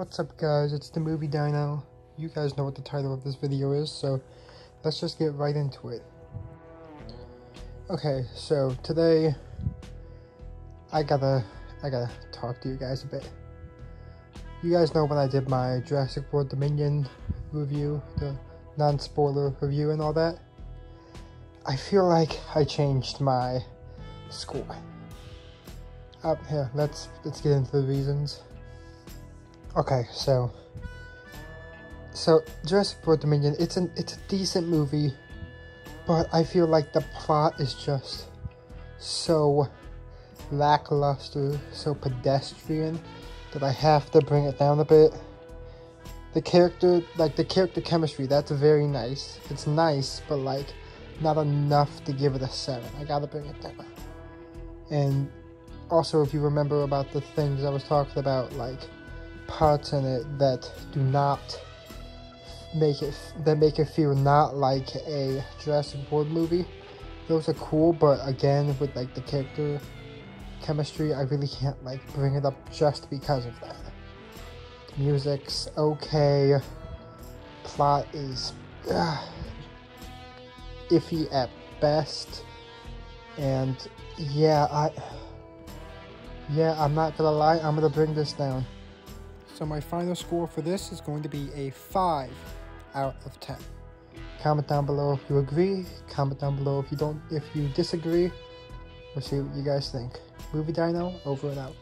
What's up guys, it's the Movie Dino. You guys know what the title of this video is, so let's just get right into it. Okay, so today I gotta I gotta talk to you guys a bit. You guys know when I did my Jurassic World Dominion review, the non-spoiler review and all that? I feel like I changed my score. Up uh, here, let's let's get into the reasons. Okay, so so Jurassic World Dominion, it's an it's a decent movie, but I feel like the plot is just so lackluster, so pedestrian that I have to bring it down a bit. The character, like the character chemistry, that's very nice. It's nice, but like not enough to give it a seven. I gotta bring it down. And also, if you remember about the things I was talking about, like parts in it that do not make it that make it feel not like a Jurassic World movie. Those are cool, but again, with like the character chemistry, I really can't like bring it up just because of that. Music's okay. Plot is iffy at best, and yeah, I yeah, I'm not gonna lie, I'm gonna bring this down. So my final score for this is going to be a 5 out of 10. Comment down below if you agree, comment down below if you don't if you disagree. We'll see what you guys think. Movie Dino, over and out.